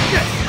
like this!